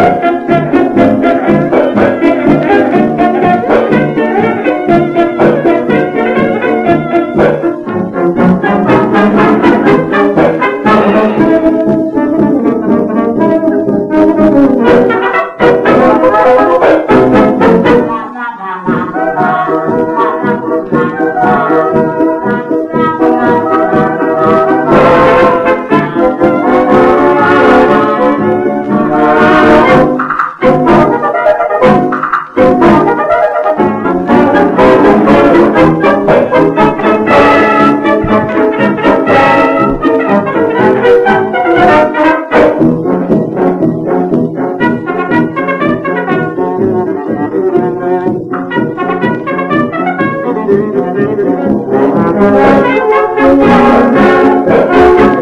Música Thank you.